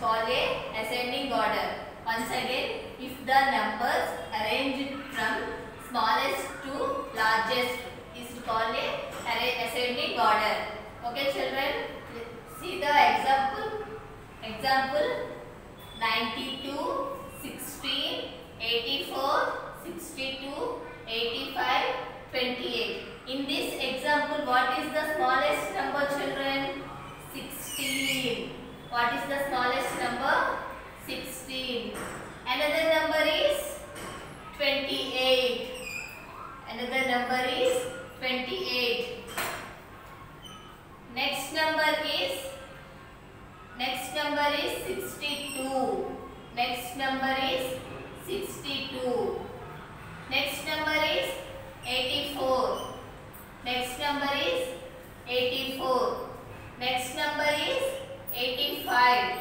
called a ascending order. Once again, if the numbers arranged from smallest to largest is called a ascending order. Okay children, see the example. Example Number is 28. Next number is next number is 62. Next number is 62. Next number is 84. Next number is 84. Next number is 85.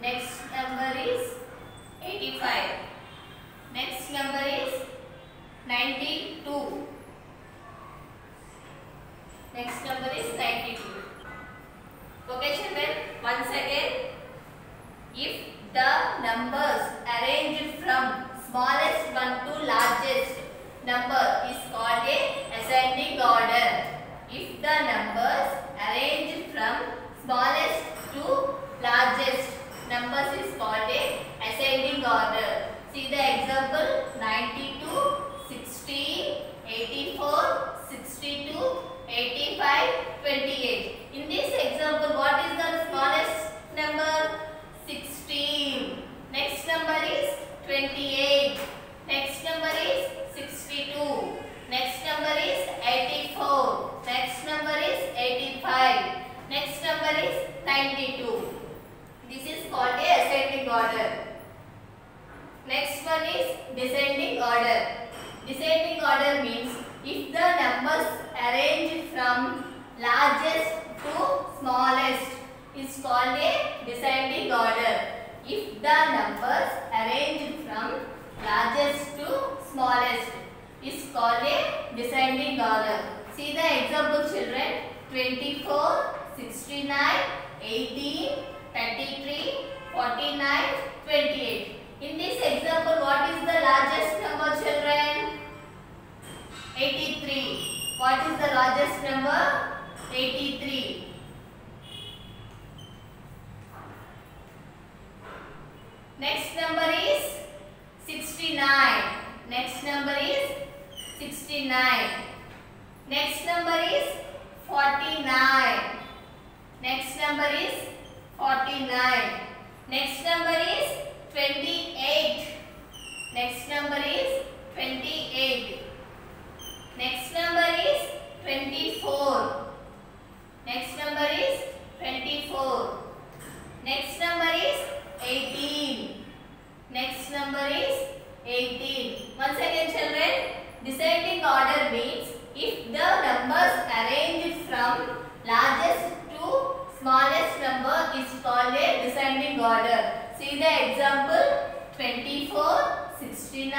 Next number is 85. Next number is 92. Next number is 92. Okay children, once again, if the numbers arranged from smallest one to largest number is called a ascending order. If the numbers arranged from smallest to largest numbers is called a ascending order. See the example 92, 16, 84, 62, 85, 28. In this example, what is the smallest number? 16. Next number is 28. Next number is 62. Next number is 84. Next number is 85. Next number is 92. This is called a ascending order. Next one is descending order. Descending order means if the numbers arranged from largest to smallest is called a descending order. If the numbers arranged from largest to smallest is called a descending order. See the example children 24, 69, 18, 33, 49, 28. In this example, what is the largest number children? 83. What is the largest number? 83. Next number is 69. Next number is 69. Next number is 49. Next number is 49. Next number is 28. Next number is 28. Next number is 24. Next number is 24. Next number is 18. Next number is 18. Once again children, descending order means if the numbers arranged from largest to smallest number is called a descending order. See the example 24, 69,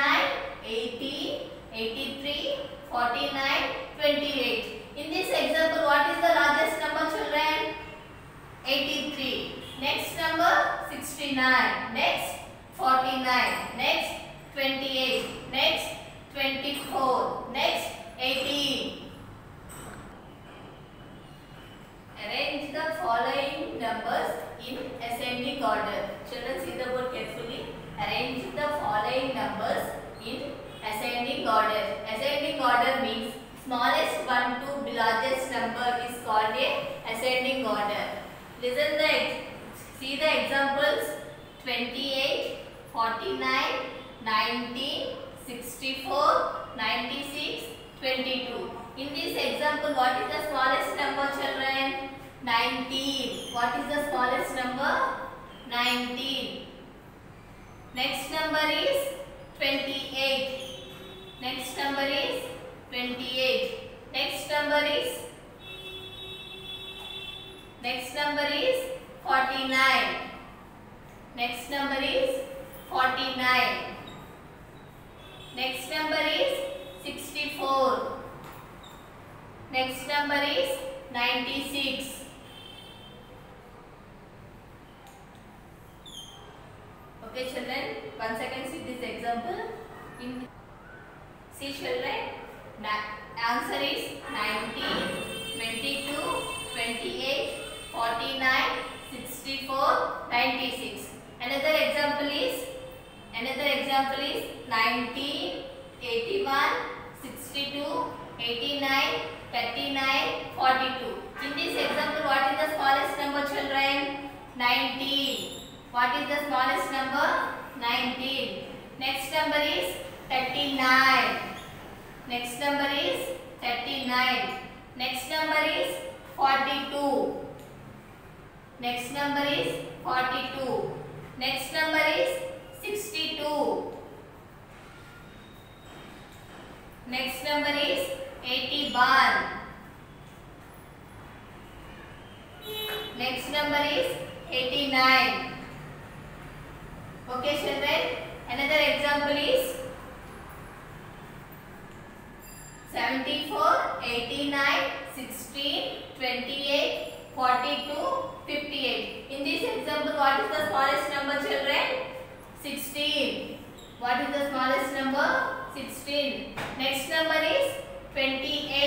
80, 83, 49, 28. In this example, what is the largest number children? 83. Next number 69. Next 49. Next 28. Next 24. Next 18. Arrange the following numbers in ascending order. Children see the board carefully. Arrange the following numbers in ascending order. Ascending order means smallest one to largest number is called a order. Listen the see the examples 28, 49, 19, 64, 96, 22. In this example, what is the smallest number children? 19. What is the smallest number? 19. Next number is 28. Next number is 28. Next number is Next number is 49. Next number is 49. Next number is 64. Next number is 96. Okay children, once again see this example. In see children, answer is 90, 22, 28, 49, 64, 96. Another example is another example is 19, 81, 62, 89, 39, 42. In this example, what is the smallest number children? 19. What is the smallest number? 19. Next number is 39. Next number is 39. Next number is 42. Next number is 42. Next number is 62. Next number is 81. Next number is 89. Okay children, another example is 74, 89, 16, 28, 42, 58. In this example, what is the smallest number children? 16. What is the smallest number? 16. Next number is 28.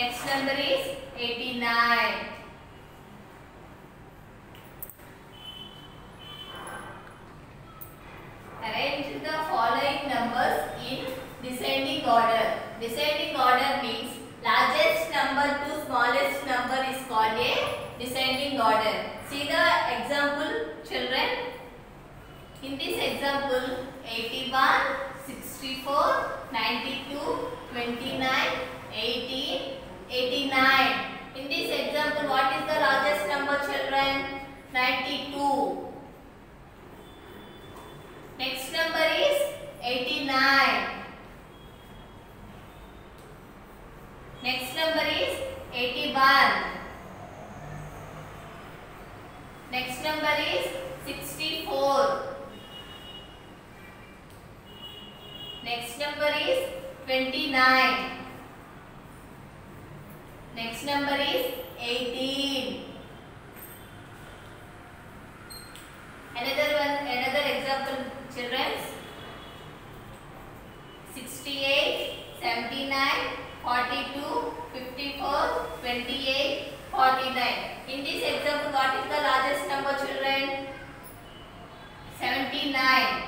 Next number is 89. Arrange the following numbers in descending order. Descending order means largest number to smallest number is called a descending order. See the example children. In this example, 81, 64, 92, 29, 18, 89. In this example, what is the largest number children? 92. Next number is 89. Next number is 81. Next number is 64. Next number is 29. Next number is 18. Another one, another example, children. 68, 79, 42, 54, 28, 49. In this example, what is the largest number, children? 79.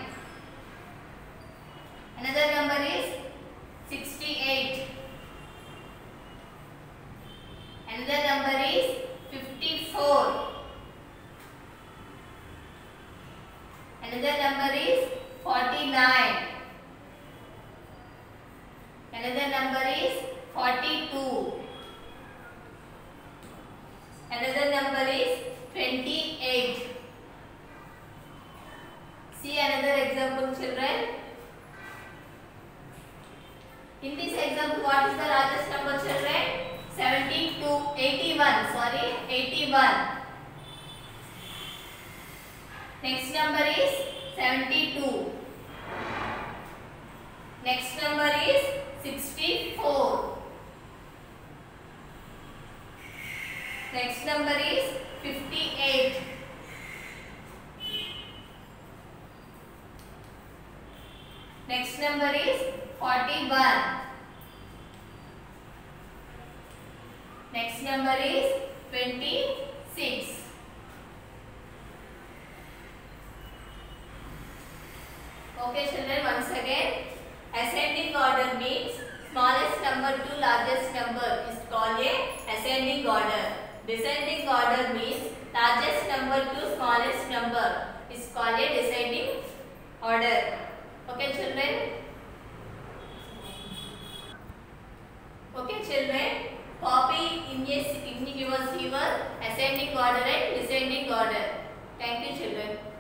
Another number is 68. Example children. In this example, what is the largest number children? 72, 81, sorry, 81. Next number is 72. Next number Next number is 26. Okay children, once again, ascending order means smallest number to largest number is called a ascending order. Descending order means largest number to smallest number is called a descending order. Okay children? Okay children, copy in, in your ascending order and descending order. Thank you children.